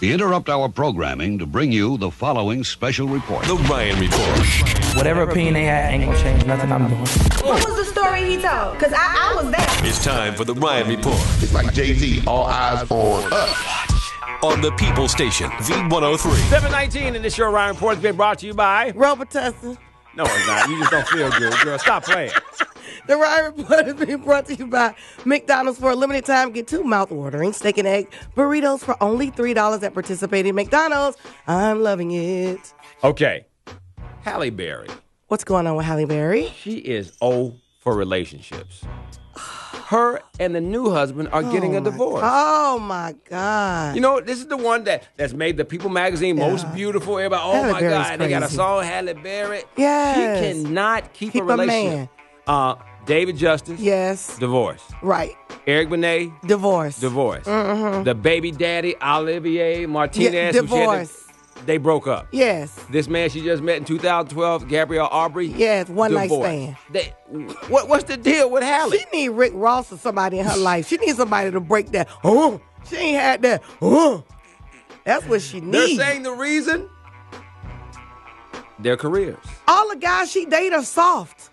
We interrupt our programming to bring you the following special report. The Ryan Report. Whatever opinion they had ain't gonna change nothing I'm doing. What was the story he told? Because I, I was there. It's time for the Ryan Report It's like Jay Z, all eyes on us. on the People Station, V103. 719 and this your Ryan Report has been brought to you by. Robitussin. No, it's not. You just don't feel good, girl. Stop playing. The Ryan Report is being brought to you by McDonald's for a limited time. Get two mouth-watering steak and egg burritos for only $3 at participating McDonald's. I'm loving it. Okay. Halle Berry. What's going on with Halle Berry? She is O for relationships. Her and the new husband are getting a divorce. Oh my God. You know, this is the one that that's made the People magazine most beautiful. Everybody, oh Halle my Berry's God, they got a song, Halle Berry. Yes. She cannot keep, Keep a a relationship. man. Uh, David Justice, yes. divorce. Right. Eric Benet, Divorce. divorce. Mm-hmm. The baby daddy, Olivier Martinez, Yeah, divorce. they broke up. Yes. This man she just met in 2012, Gabriel Aubry. Yes, one night stand. They, what, what's the deal with Halle? She need Rick Ross or somebody in her life. She needs somebody to break that. Oh, she ain't had that. Oh, that's what she needs. They're saying the reason their careers. All the guys she date are soft.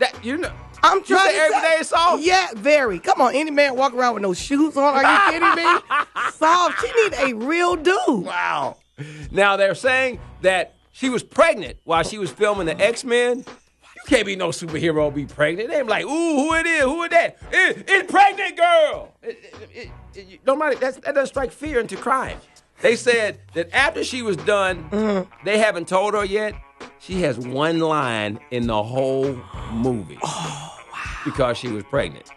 That you know. I'm You trying say to every day is soft? Yeah, very. Come on, any man walk around with no shoes on? Are you kidding me? soft. She need a real dude. Wow. Now they're saying that she was pregnant while she was filming the X Men. You can't be no superhero be pregnant. They be like, ooh, who it is? Who is that? It, it's pregnant girl. It, it, nobody that doesn't strike fear into crime. They said that after she was done, Mm-hmm. they haven't told her yet. She has one line in the whole movie. Oh, Because she was pregnant.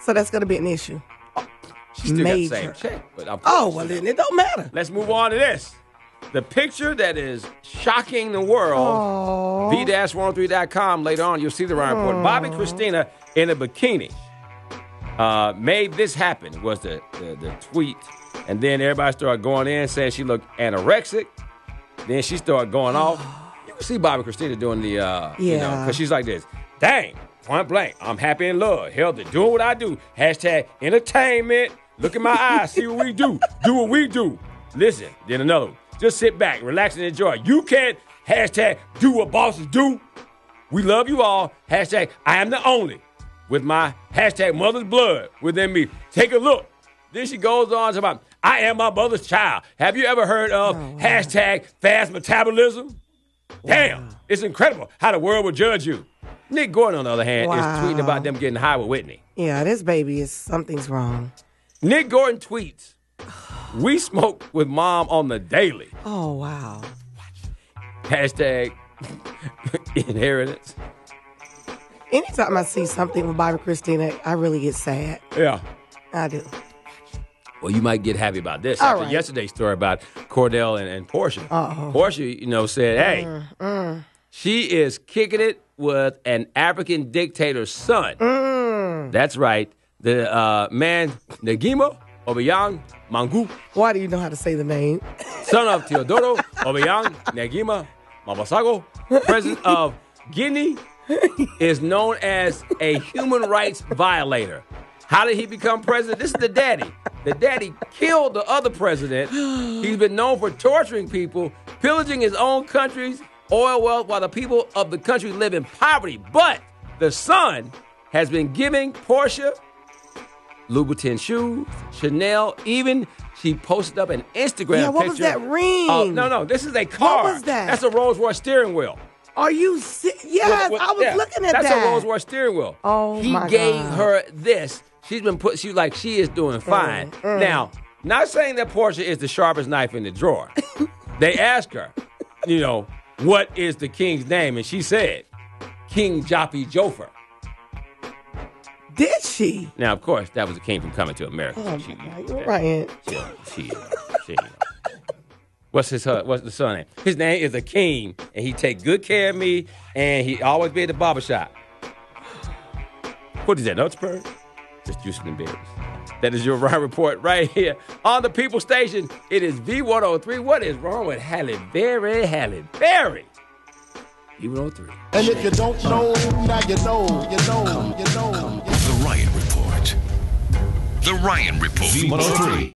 So that's gonna be an issue. She still got the same check. But I'm Oh well, then it don't matter. Let's move on to this. The picture that is shocking the world. V-103.com. Later on, you'll see the Ryan report. Bobbi Kristina in a bikini uh, made this happen. Was the, the the tweet, and then everybody started going in saying she looked anorexic. Then she started going off. You can see Bobbi Kristina doing the uh, you know, Yeah. because she's like this. Dang, point blank. I'm happy in love, healthy, doing what I do. Hashtag entertainment. Look in my eyes, see what we do. Do what we do. Listen, then another one. Just sit back, relax, and enjoy. You can't hashtag do what bosses do. We love you all. Hashtag I am the only with my hashtag mother's blood within me. Take a look. Then she goes on to about I am my mother's child. Have you ever heard of hashtag fast metabolism? Damn, it's incredible how the world will judge you. Nick Gordon, on the other hand, is tweeting about them getting high with Whitney. Yeah, this baby is something's wrong. Nick Gordon tweets, We smoke with mom on the daily. Oh wow. Hashtag inheritance. Anytime I see something with Bobbi Kristina, I really get sad. Yeah. I do. Well, you might get happy about this All after right. yesterday's story about Kordell and, and Porsha. Uh-oh. Porsha, you know, said, "Hey, Mm, she is kicking it with an African dictator's son." Mm. That's right, the uh, man Nguema Obiang Mangue, Why do you know how to say the name? son of Teodoro Obiang Nguema Mbasogo, president of Guinea, is known as a human rights violator. How did he become president? This is the daddy. The daddy killed the other president. He's been known for torturing people, pillaging his own country's oil wealth while the people of the country live in poverty. But the son has been giving Porsha Louboutin shoes, Chanel, even she posted up an Instagram Yeah, what was that ring? of- no, no, this is a car. What was that? That's a Rolls Royce steering wheel. Are you? Si- yes, With- with- I was yeah, looking at that's that. That's a Rolls Royce steering wheel. Oh, he my gave God. her this. She's been put. She like she is doing mm, fine mm. now. Not saying that Porsha is the sharpest knife in the drawer. they ask her, you know, what is the king's name, and she said, King Joppy Joffer. Did she? Now, of course, that was a king from Coming to America. Oh She- my God, you're right. she, she, she, What's his uh, what's the son name? His name is a king, and he take good care of me, and he always be at the barber shop. What is that, Nutspur? Just juicing the berries. That is your Ryan report right here on the People Station. It is V103. What is wrong with Halle Berry? Halle Berry. V103. And if you don't know, now you know, you know, you know. The Ryan Report. The Ryan Report. V103.